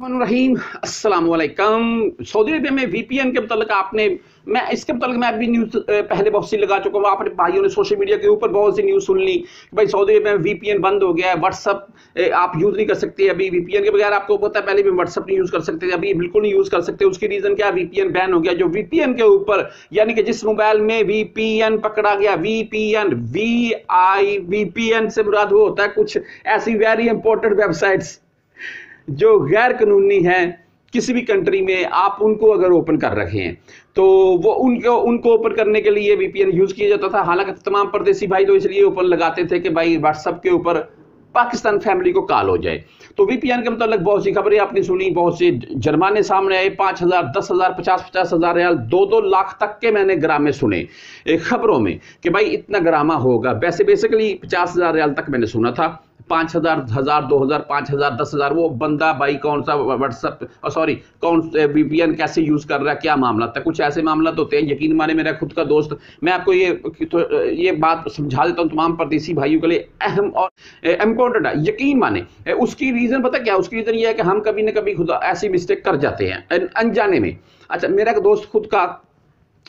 अस्सलाम Saudi Arabia में VPN के मतलब आपने, मैं इसके मतलब मैं अभी न्यूज़ पहले बहुत सी लगा चुका हूँ। आपने भाइयों ने सोशल मीडिया के ऊपर बहुत सी न्यूज़ सुन ली कि भाई सऊदी अरबिया में वीपीएन बंद हो गया है। व्हाट्सअप आप यूज़ नहीं कर सकते। अभी वीपीएन के बगैर आपको पता है, पहले भी व्हाट्सअप नहीं यूज़ कर सकते अभी बिल्कुल नहीं यूज़ कर सकते। उसकी रीज़न क्या? वीपीएन बैन हो गया। जो वीपीएन के ऊपर, यानी कि जिस मोबाइल में वीपीएन पकड़ा गया वीपीएन वी आई वीपीएन से मुराद वो होता है कुछ ऐसी वेरी इंपॉर्टेंट वेबसाइट्स जो गैर कानूनी हैं, किसी भी कंट्री में आप उनको अगर ओपन कर रखे हैं तो वो उनको उनको ओपन करने के लिए वीपीएन यूज़ किया जाता था। हालाँकि तमाम परदेसी भाई तो इसलिए ओपन लगाते थे कि भाई व्हाट्सअप के ऊपर पाकिस्तान फैमिली को कॉल हो जाए। तो वीपीएन के मतलब बहुत सी खबरें आपने सुनी, बहुत से जुर्माने सामने आए, पाँच हज़ार, दस हज़ार, पचास पचास हज़ार रियाल, दो दो लाख तक के मैंने ग्रामे सुने। खबरों में कि भाई इतना ग्रामा होगा। वैसे बेसिकली पचास हज़ार रियाल तक मैंने सुना था। पाँच हज़ार हज़ार, दो हज़ार, पाँच हज़ार, दस हज़ार, वो बंदा भाई कौन सा व्हाट्सअप सॉरी कौन वीपीएन कैसे यूज़ कर रहा है, क्या मामला था? कुछ ऐसे मामला तो होते हैं यकीन माने मेरा खुद का दोस्त। मैं आपको ये तो ये बात समझा देता हूँ तमाम परदेसी भाइयों के लिए, अहम और इम्पोर्टेंट है। यकीन माने उसकी रीज़न पता क्या? उसकी रीज़न ये है कि हम कभी ना कभी खुद ऐसी मिस्टेक कर जाते हैं अनजाने में। अच्छा मेरा दोस्त खुद का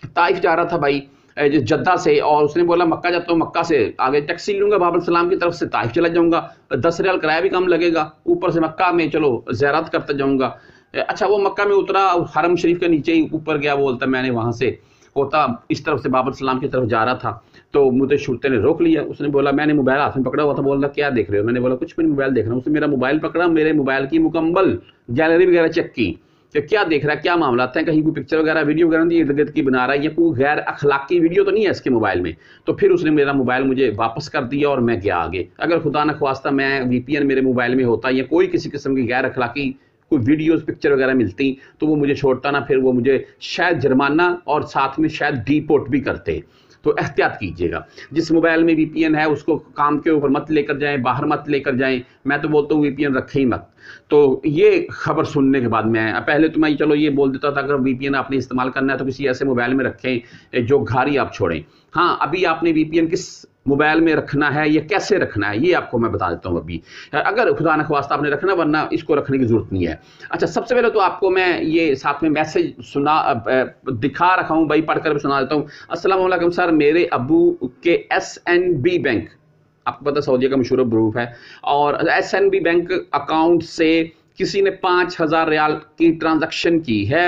ताइफ जा रहा था भाई जद्दा से, और उसने बोला, मक्का जाता हूँ मक्का से आगे टैक्सी लूँगा बाबर सलाम की तरफ़ से ताइफ चला जाऊँगा दस रियाल किराया भी कम लगेगा, ऊपर से मक्का में, चलो जैरात करता जाऊँगा। अच्छा वो मक्का में उतरा हरम शरीफ के नीचे ही ऊपर गया बोलता, मैंने वहाँ से होता, इस तरफ़ से बाबर सलाम की तरफ़ जा रहा था तो मुझे शुरते ने रोक लिया। उसने बोला, मैंने मोबाइल हाथ में पकड़ा हुआ था। बोल रहा क्या देख रहे हो? मैंने बोला, कुछ भी मोबाइल देख रहा हूँ उसने मेरा मोबाइल पकड़ा, मेरे मोबाइल की मुकम्मल गैलरी वगैरह चेक की। कि क्या देख रहा है? क्या मामला? है कहीं कोई पिक्चर वगैरह वीडियो वगैरह इर्द गिर्द की बना रहा है, या कोई गैर अखलाकी वीडियो तो नहीं है इसके मोबाइल में? तो फिर उसने मेरा मोबाइल मुझे वापस कर दिया और मैं गया आगे। अगर खुदा न ख्वास्ता मैं वीपीएन मेरे मोबाइल में होता या कोई किसी किस्म की गैर अखलाकी कोई वीडियोस पिक्चर वगैरह मिलती तो वो मुझे छोड़ता ना, फिर वो मुझे शायद जुर्माना और साथ में शायद डीपोर्ट भी करते। तो एहतियात कीजिएगा। जिस मोबाइल में वीपीएन है, उसको काम के ऊपर मत लेकर जाएँ, बाहर मत लेकर जाएँ। मैं तो बोलता हूँ वीपीएन रखे ही मत। तो ये खबर सुनने के बाद मैं, पहले तो मैं चलो ये बोल देता था, अगर वीपीएन आपने इस्तेमाल करना है तो किसी ऐसे मोबाइल में रखें, जो घारी आप छोड़ें। हाँ अभी आपने वीपीएन किस मोबाइल में रखना है, या कैसे रखना है, ये आपको मैं बता देता हूँ अभी। अगर खुदा न आपने रखना, वरना इसको रखने की ज़रूरत नहीं है। अच्छा सबसे पहले तो आपको मैं ये साथ में मैसेज सुना दिखा रखा हूँ भाई पढ़कर सुना देता हूँ। असलम सर, मेरे अबू के एस एन बी बैंक आपको पता सऊदी का मशहूर ग्रुप है, और S N B bank account से किसी ने पाँच हज़ार रियाल की ट्रांजैक्शन की है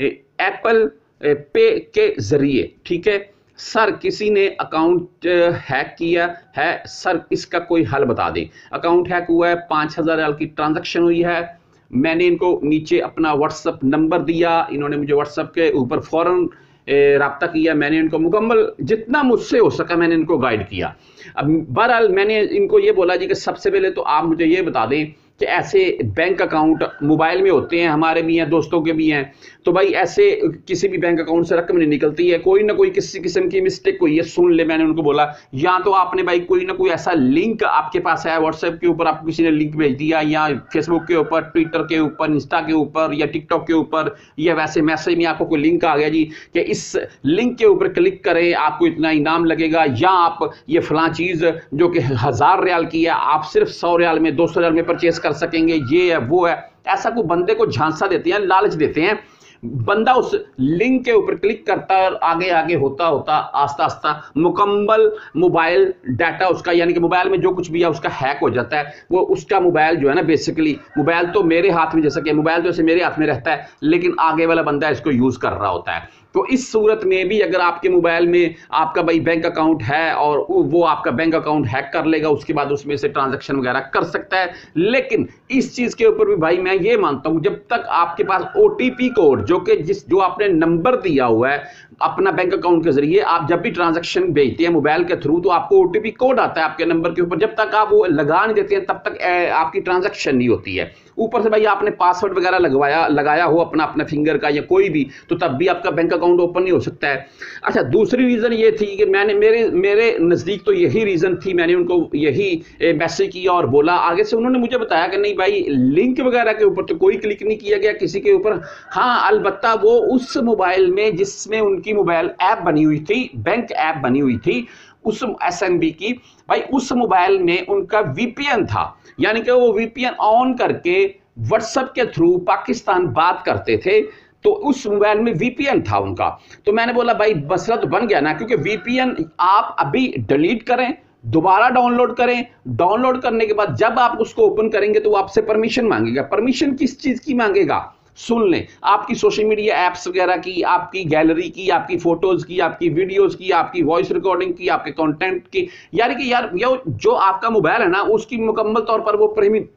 एप्पल पे के ज़रिए, ठीक है? सर, किसी ने अकाउंट हैक किया है? सर, इसका कोई हल बता दें। अकाउंट हैक हुआ है, पाँच हज़ार रियाल की ट्रांजैक्शन हुई है। मैंने इनको नीचे अपना व्हाट्सअप नंबर दिया, इन्होंने मुझे व्हाट्सअप के ऊपर फ़ौरन रबता किया, मैंने इनको मुकम्मल, जितना मुझसे हो सका मैंने इनको गाइड किया। अब बहरहाल, मैंने इनको ये बोला जी कि सबसे पहले तो आप मुझे ये बता दें कि ऐसे बैंक अकाउंट मोबाइल में होते हैं, हमारे भी हैं, दोस्तों के भी हैं तो भाई ऐसे किसी भी बैंक अकाउंट से रकम नहीं निकलती है। कोई ना कोई किसी किस्म की मिस्टेक हुई है, सुन ले मैंने उनको बोला। या तो आपने भाई कोई ना कोई ऐसा लिंक आपके पास है व्हाट्सएप के ऊपर आपको किसी ने लिंक भेज दिया, या फेसबुक के ऊपर ट्विटर के ऊपर इंस्टा के ऊपर, या टिकटॉक के ऊपर, या वैसे मैसेज में आपको कोई लिंक आ गया जी, कि इस लिंक के ऊपर क्लिक करें, आपको इतना इनाम लगेगा, या आप ये फला चीज़ जो कि हज़ार रियाल की है, आप सिर्फ़ सौ रियाल में, दो सौ रियाल में परचेज कर सकेंगे, ये है, वो है। ऐसा कोई बंदे को झांसा देते हैं, लालच देते हैं। बंदा उस लिंक के ऊपर क्लिक करता है आगे आगे होता होता, आस्ता आस्ता। मुकम्मल मोबाइल डाटा उसका, यानी कि मोबाइल में जो कुछ भी है, उसका हैक हो जाता है। वो उसका मोबाइल जो है ना बेसिकली मोबाइल तो मेरे हाथ में जैसा कि, मोबाइल तो ऐसे मेरे हाथ में रहता है, लेकिन आगे वाला बंदा इसको यूज़ कर रहा होता है। तो इस सूरत में भी अगर आपके मोबाइल में आपका भाई बैंक अकाउंट है और वो आपका बैंक अकाउंट हैक कर लेगा, उसके बाद उसमें से ट्रांजैक्शन वगैरह कर सकता है। लेकिन इस चीज़ के ऊपर भी भाई मैं ये मानता हूँ, जब तक आपके पास ओटीपी कोड, जो कि जिस जो आपने नंबर दिया हुआ है अपना बैंक अकाउंट के ज़रिए, आप जब भी ट्रांजेक्शन भेजते हैं मोबाइल के थ्रू तो आपको ओ कोड आता है आपके नंबर के ऊपर। जब तक आप वो लगा नहीं देते हैं, तब तक आपकी ट्रांजेक्शन नहीं होती है। ऊपर से भाई आपने पासवर्ड वगैरह लगवाया, लगाया हो अपना अपना फिंगर का या कोई भी तो तब भी आपका बैंक अकाउंट ओपन नहीं हो सकता है। अच्छा दूसरी रीज़न ये थी कि मैंने मेरे मेरे नज़दीक तो यही रीज़न थी, मैंने उनको यही मैसेज किया और बोला। आगे से उन्होंने मुझे बताया कि नहीं भाई लिंक वगैरह के ऊपर तो कोई क्लिक नहीं किया गया किसी के ऊपर। हाँ अलबत्ता वो उस मोबाइल में जिसमें उनकी मोबाइल ऐप बनी हुई थी बैंक ऐप बनी हुई थी, उस एस की, भाई उस मोबाइल में उनका वीपीएन था। यानी कि वो वीपीएन ऑन करके व्हाट्सएप के थ्रू पाकिस्तान बात करते थे। तो उस मोबाइल में वीपीएन था उनका। तो मैंने बोला, भाई, मसला तो बन गया ना, क्योंकि वीपीएन आप अभी डिलीट करें, दोबारा डाउनलोड करें। डाउनलोड करने के बाद जब आप उसको ओपन करेंगे तो वो आपसे परमिशन मांगेगा। परमिशन किस चीज़ की मांगेगा? सुन लें। आपकी सोशल मीडिया ऐप्स वगैरह की, आपकी गैलरी की, आपकी फ़ोटोज़ की, आपकी वीडियोज़ की, आपकी वॉइस रिकॉर्डिंग की, आपके कंटेंट की, यानी कि यार, यो जो आपका मोबाइल है ना, उसकी मुकम्मल तौर पर वो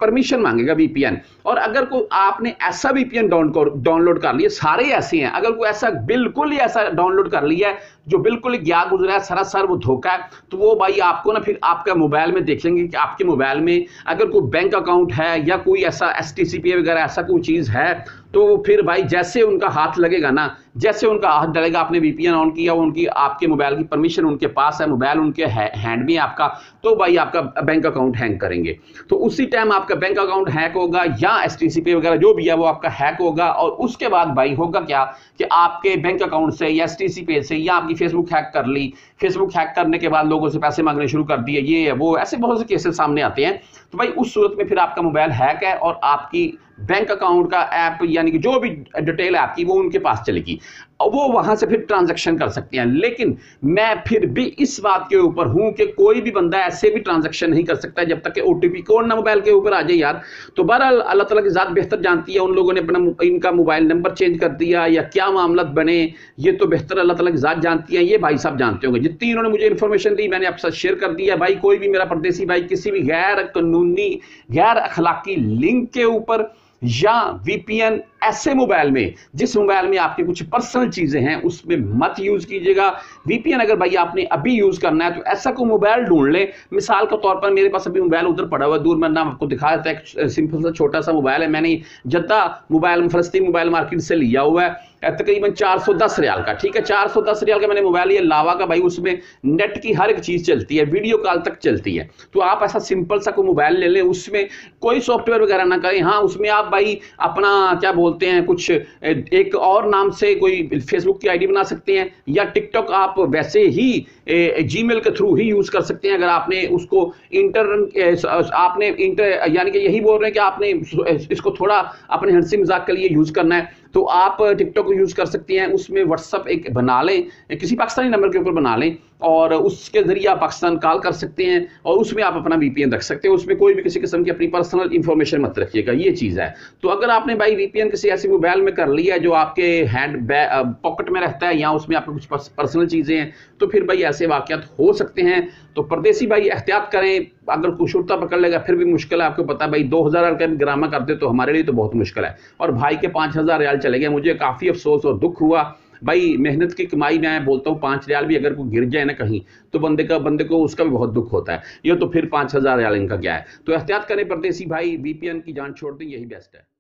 परमिशन मांगेगा वीपीएन और अगर कोई आपने ऐसा वीपीएन डाउनलोड कर लिया सारे ऐसे हैं, अगर कोई ऐसा बिल्कुल ही ऐसा डाउनलोड कर लिया है, जो बिल्कुल गया गुजरा है सरासर वो धोखा है तो वो भाई आपको ना फिर आपका मोबाइल में देखेंगे कि आपके मोबाइल में अगर कोई बैंक अकाउंट है या कोई ऐसा एसटीसीपी वगैरह ऐसा कोई चीज़ है तो फिर भाई जैसे उनका हाथ लगेगा ना जैसे उनका हाथ डलेगा आपने वीपीएन ऑन किया, उनकी, आपके मोबाइल की परमिशन उनके पास है मोबाइल उनके हैंड में आपका तो भाई आपका बैंक अकाउंट हैंग करेंगे। तो उसी टाइम आपका बैंक अकाउंट हैक होगा या एस पे वगैरह जो भी है, वो आपका हैक होगा और उसके बाद भाई होगा क्या कि आपके बैंक अकाउंट से या एस पे से या आपकी फेसबुक हैक कर ली। फेसबुक हैक करने के बाद लोगों से पैसे मांगने शुरू कर दिए, ये वो, ऐसे बहुत से केसेस सामने आते हैं। तो भाई उस सूरत में फिर आपका मोबाइल हैक है और आपकी बैंक अकाउंट का ऐप यानी कि जो भी डिटेल है आपकी, वो उनके पास चलेगी। वो वहाँ से फिर ट्रांजैक्शन कर सकते हैं। लेकिन मैं फिर भी इस बात के ऊपर हूँ कि कोई भी बंदा ऐसे भी ट्रांजैक्शन नहीं कर सकता जब तक कि ओटीपी कोड ना मोबाइल के ऊपर आ जाए यार। तो बहरहाल, अल्लाह ताला की ज़ात बेहतर जानती है, उन लोगों ने अपना इनका मोबाइल नंबर चेंज कर दिया या क्या मामला बने, ये तो बेहतर अल्लाह तला की ज़ात जानती है, ये भाई साहब जानते होंगे। जितनी इन्होंने मुझे इन्फॉर्मेशन दी, मैंने आपके साथ शेयर कर दिया भाई, कोई भी मेरा परदेसी भाई, किसी भी गैर कानूनी गैर अखलाकी लिंक के ऊपर या वीपीएन ऐसे मोबाइल में, जिस मोबाइल में आपकी कुछ पर्सनल चीज़ें हैं, उसमें मत यूज़ कीजिएगा। वीपीएन अगर भाई आपने अभी यूज़ करना है तो ऐसा कोई मोबाइल ढूंढ लें। मिसाल के तौर पर मेरे पास अभी मोबाइल उधर पड़ा हुआ है, दूर मैं नाम आपको दिखा देता है सिंपल सा छोटा सा मोबाइल है। मैंने जद्दा मोबाइल फलस्तीन मोबाइल मार्केट से लिया हुआ है तकरीबन 410 रियाल का, ठीक है? 410 रियाल का मैंने मोबाइल लिया लावा का भाई, उसमें नेट की हर एक चीज़ चलती है वीडियो कॉल तक चलती है। तो आप ऐसा सिंपल सा कोई मोबाइल ले लें, उसमें कोई सॉफ्टवेयर वगैरह ना करें। हाँ उसमें आप भाई अपना, क्या बोलते हैं, कुछ एक और नाम से कोई फेसबुक की आईडी बना सकते हैं, या टिकटॉक आप वैसे ही जीमेल के थ्रू ही यूज़ कर सकते हैं, अगर आपने उसको इंटर आपने इंटर यानी कि यही बोल रहे हैं कि आपने इसको थोड़ा अपने हँसी मज़ाक के लिए यूज़ करना है तो आप टिकटॉक यूज़ कर सकते हैं, उसमें व्हाट्सअप एक बना लें, किसी पाकिस्तानी नंबर के ऊपर बना लें और उसके ज़रिए आप पाकिस्तान कॉल कर सकते हैं और उसमें आप अपना वीपीएन रख सकते हैं। उसमें कोई भी किसी किस्म की अपनी पर्सनल इंफॉर्मेशन मत रखिएगा, ये चीज़ है। तो अगर आपने भाई वीपीएन किसी ऐसे मोबाइल में कर लिया जो आपके हैंड पॉकेट में रहता है या उसमें आपकी कुछ पर्सनल चीज़ें हैं तो फिर भाई ऐसे वाक़ात हो सकते हैं। तो परदेसी भाई एहतियात करें, अगर कुछ शुरता पकड़ लेगा, फिर भी मुश्किल है। आपको पता है भाई, दो हज़ार भी ग्रामा करते तो हमारे लिए तो बहुत मुश्किल है। और भाई के पाँच हज़ार रियाल चले गए, मुझे काफ़ी अफसोस और दुख हुआ। भाई, मेहनत की कमाई मैं बोलता हूँ, पाँच रियाल भी अगर कोई गिर जाए ना कहीं तो बंदे का, बंदे को उसका भी बहुत दुख होता है। ये तो फिर पाँच हज़ार रियाल इनका क्या है? तो एहतियात करें परदेसी भाई वीपीएन की जान छोड़ दें, यही बेस्ट है।